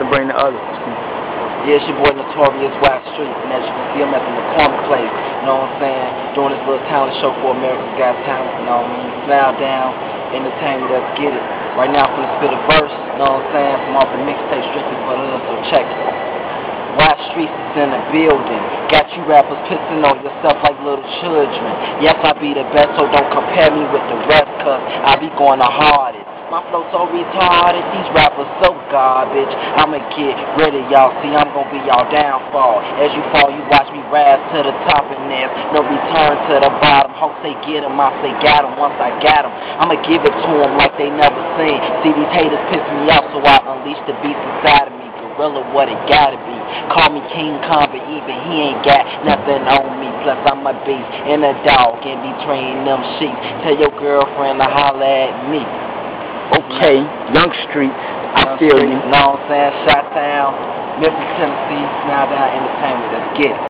to bring the others. Yeah, it's your boy Notorious Y Streetz, and as you can see, I'm at the McCormick Place, you know what I'm saying? Doing this little talent show for America's Got Talent, you know what I mean? Smile down, entertainment, let's get it. Right now, I'm gonna spit a verse, you know what I'm saying? From off the mixtape strictly for the so check it. Y Streetz is in the building. Got you rappers pissing on yourself like little children. Yes, I be the best, so don't compare me with the rest, cause I be going the hardest. My flow so retarded, these rappers so garbage. I'ma get of y'all, see I'm gonna be y'all downfall. As you fall, you watch me rise to the top and there's no return to the bottom. Hope they get 'em, I say got 'em. Once I got got 'em, I'ma give it to 'em like they never seen. See these haters piss me off, so I unleash the beast inside of me. Gorilla, what it gotta be. Call me King Kong, but even he ain't got nothing on me. Plus I'm a beast and a dog in between them sheep. Tell your girlfriend to holla at me. Okay, Young Street, I feel you. Know what I'm saying? Shot down, Memphis, Tennessee, now down entertainment. Let's get it.